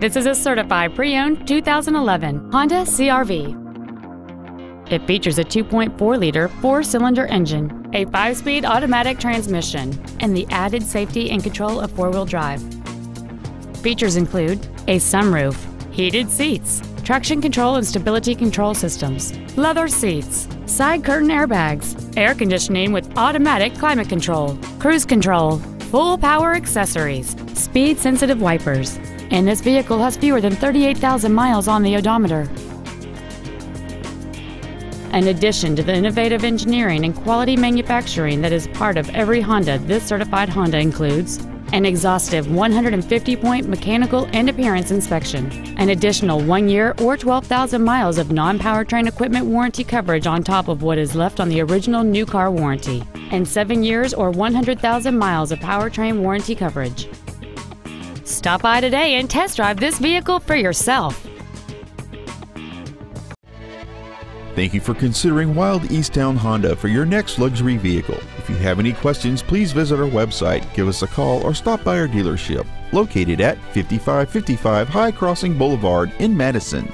This is a certified pre-owned 2011 Honda CRV. It features a 2.4-liter four-cylinder engine, a five-speed automatic transmission, and the added safety and control of four-wheel drive. Features include a sunroof, heated seats, traction control and stability control systems, leather seats, side curtain airbags, air conditioning with automatic climate control, cruise control, full power accessories, speed sensitive wipers, and this vehicle has fewer than 38,000 miles on the odometer. In addition to the innovative engineering and quality manufacturing that is part of every Honda, this certified Honda includes an exhaustive 150 point mechanical and appearance inspection, an additional one year or 12,000 miles of non powertrain equipment warranty coverage on top of what is left on the original new car warranty, and seven years or 100,000 miles of powertrain warranty coverage. Stop by today and test drive this vehicle for yourself. Thank you for considering Wilde East Towne Honda for your next luxury vehicle. If you have any questions, please visit our website, give us a call, or stop by our dealership located at 5555 High Crossing Boulevard in Madison.